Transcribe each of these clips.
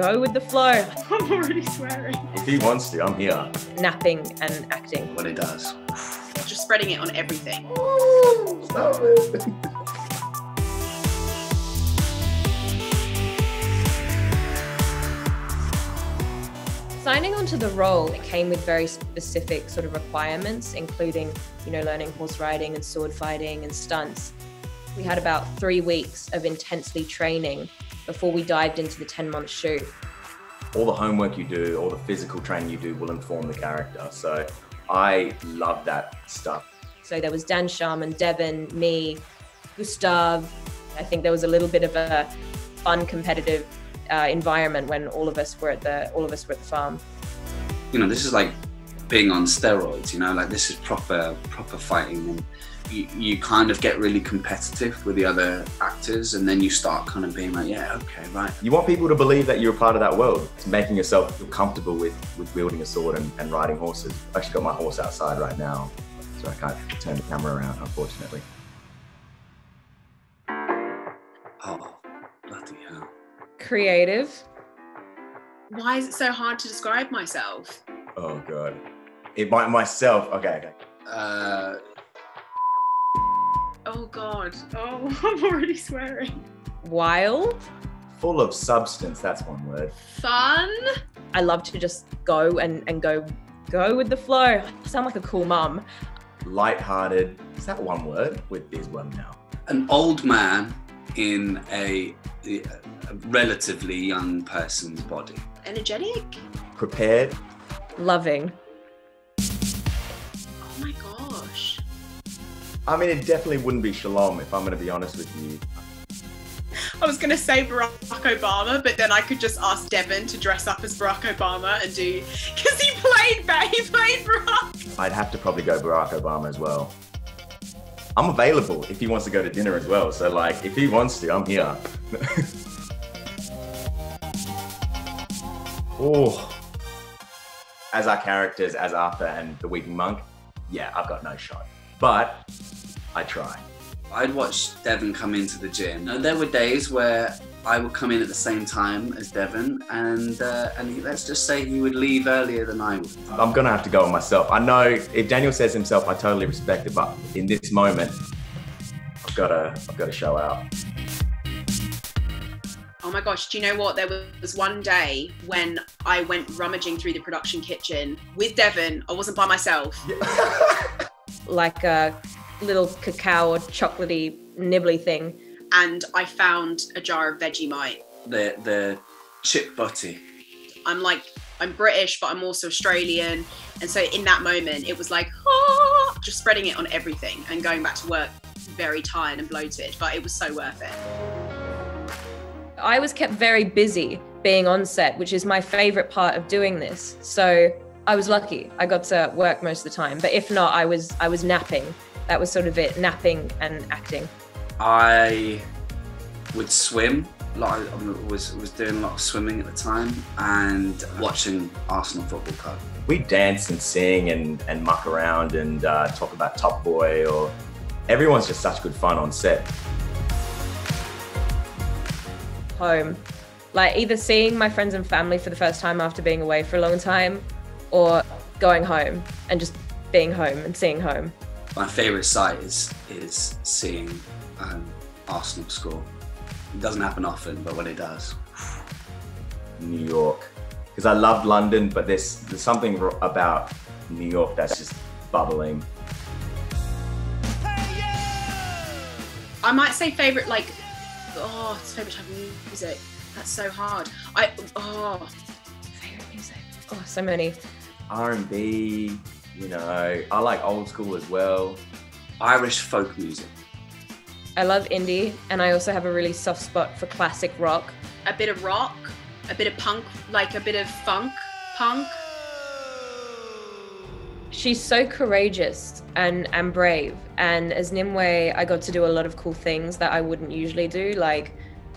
go with the flow. I'm already swearing. If he wants to, I'm here. Napping and acting. What he does. Just spreading it on everything. Stop it. Signing on to the role it came with very specific sort of requirements, including, you know, learning horse riding and sword fighting and stunts. We had about three weeks of intensely training before we dived into the 10 month shoot. All the homework you do, all the physical training you do will inform the character. So I love that stuff. So there was Dan Sharman, Devon, me, Gustaf. I think there was a little bit of a fun competitive uh, environment when all of us were at the all of us were at the farm. You know, this is like being on steroids. You know, like this is proper proper fighting, and you, you kind of get really competitive with the other actors, and then you start kind of being like, yeah, okay, right. You want people to believe that you're a part of that world. It's making yourself feel comfortable with, with wielding a sword and, and riding horses. I've actually got my horse outside right now, so I can't turn the camera around, unfortunately. Oh, bloody hell. Creative. Why is it so hard to describe myself? Oh god. It might myself. Okay, okay. Uh, Oh God. Oh, I'm already swearing. Wild. Full of substance. That's one word. Fun. I love to just go and, and go go with the flow. I sound like a cool mum. Light-hearted. Is that one word? With is one now. an old man in a, a relatively young person's body. Energetic. Prepared. Loving. Oh my gosh. I mean, it definitely wouldn't be Shalom if I'm going to be honest with you. I was gonna say Barack Obama, but then I could just ask Devon to dress up as Barack Obama and do because he played he played Barack. I'd have to probably go Barack Obama as well. I'm available if he wants to go to dinner as well. So, like, if he wants to, I'm here. oh, as our characters, as Arthur and the Weeping Monk, yeah, I've got no shot. But I try. I'd watch Devon come into the gym. Now, there were days where I would come in at the same time as Devon, and uh, and he, let's just say he would leave earlier than I would. I'm gonna have to go on myself. I know if Daniel says himself, I totally respect it, but in this moment, I've gotta, I've gotta show out. Oh my gosh, do you know what? There was one day when I went rummaging through the production kitchen with Devon. I wasn't by myself. Like a little cacao or chocolatey nibbly thing. And I found a jar of Vegemite. The the chip butty. I'm like, I'm British, but I'm also Australian. And so in that moment, it was like, ah, just spreading it on everything and going back to work very tired and bloated, but it was so worth it. I was kept very busy being on set, which is my favorite part of doing this. So I was lucky. I got to work most of the time. But if not, I was I was napping. That was sort of it, napping and acting. I would swim. A lot of, I was was doing a lot of swimming at the time and watching Arsenal Football Club. we dance and sing and, and muck around and uh, talk about Top Boy or everyone's just such good fun on set. Home. Like either seeing my friends and family for the first time after being away for a long time or going home and just being home and seeing home. My favourite sight is is seeing um, Arsenal score. It doesn't happen often, but when it does, New York. Because I love London, but there's, there's something about New York that's just bubbling. I might say favorite, like, oh, it's favorite type of music. That's so hard. I, oh, Favorite music. Oh, so many. R&B, you know, I like old school as well. Irish folk music. I love indie and I also have a really soft spot for classic rock. a bit of rock, a bit of punk, like a bit of funk, punk. She's so courageous and, and brave. And as Nimue, I got to do a lot of cool things that I wouldn't usually do, like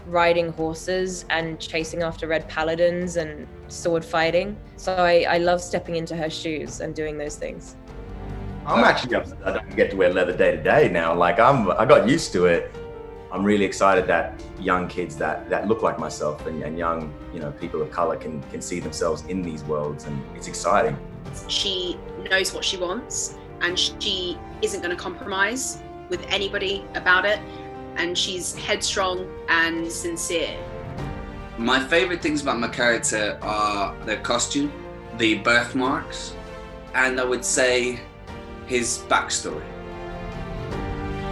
riding horses and chasing after red paladins and sword fighting. So I, I love stepping into her shoes and doing those things. I'm actually upset I don't get to wear leather day to day now. Like I'm, I got used to it. I'm really excited that young kids that, that look like myself and, and young, you know, people of color can, can see themselves in these worlds and it's exciting. She knows what she wants and she isn't going to compromise with anybody about it. And she's headstrong and sincere. My favorite things about my character are the costume, the birthmarks, and I would say his backstory.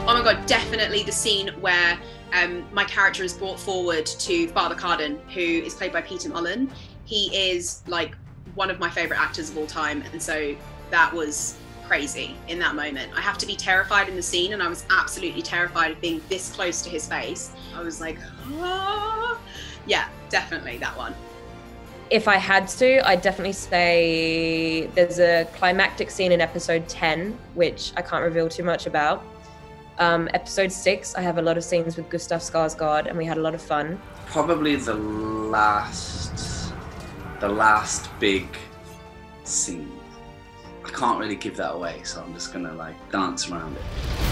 Oh my god, definitely the scene where um, my character is brought forward to Father Carden, who is played by Peter Mullan. He is like one of my favorite actors of all time, and so that was crazy in that moment. I have to be terrified in the scene, and I was absolutely terrified of being this close to his face. I was like, ah. yeah, definitely that one. If I had to, I'd definitely say there's a climactic scene in episode 10, which I can't reveal too much about. Um, episode six, I have a lot of scenes with Gustaf Skarsgård, and we had a lot of fun. Probably the last, the last big scene. I can't really give that away, so I'm just gonna like dance around it.